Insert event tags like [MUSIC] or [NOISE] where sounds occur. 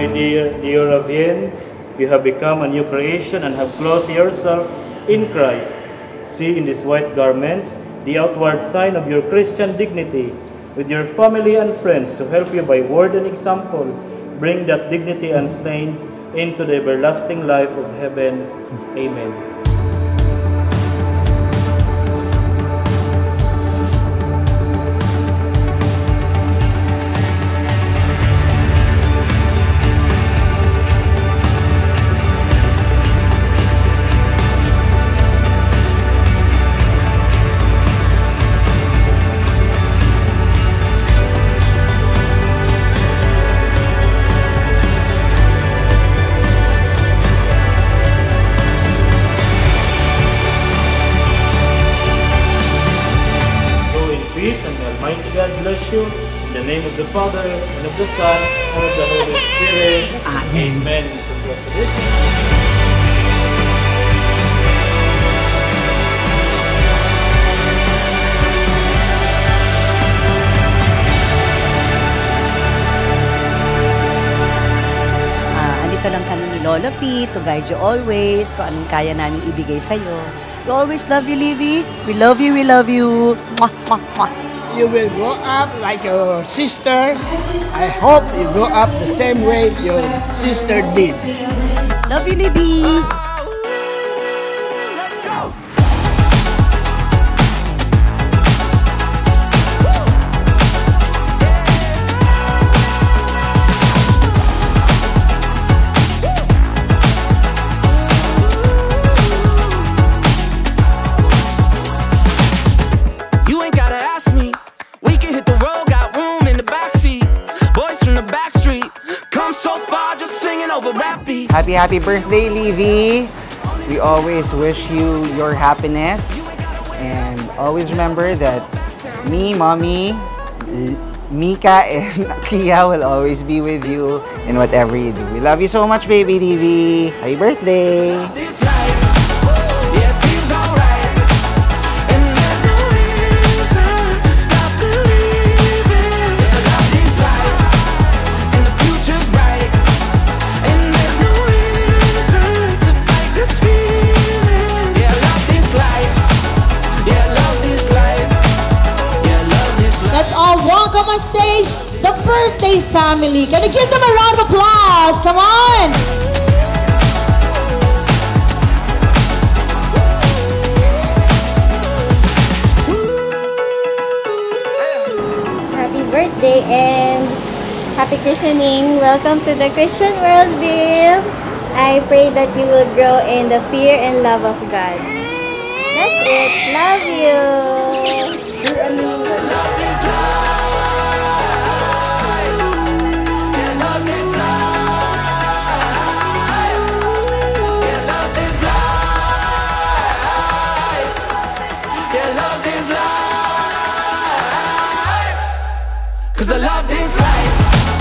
my dear, dear you have become a new creation and have clothed yourself in Christ. See in this white garment the outward sign of your Christian dignity, with your family and friends to help you by word and example, bring that dignity unstained into the everlasting life of heaven. Amen. Almighty God bless you. In the name of the Father, and of the Son, and of the Holy Spirit. Amen. Amen. Congratulations. Ah, andito lang kami ni Lola P to guide you always kung anong kaya namin ibigay sa'yo. We always love you, Livy. We love you, we love you. Mwah, mwah, mwah. You will grow up like your sister. I hope you grow up the same way your sister did. Love you, Libby. Happy, happy birthday, Livy. We always wish you your happiness. And always remember that me, mommy, Mika, [LAUGHS] and Kia will always be with you in whatever you do. We love you so much, baby Livy. Happy birthday. On stage the birthday family. Can you give them a round of applause? Come on. Happy birthday and happy christening. Welcome to the Christian world, Liv. I pray that you will grow in the fear and love of God. That's it. Love you. 'Cause I love this life.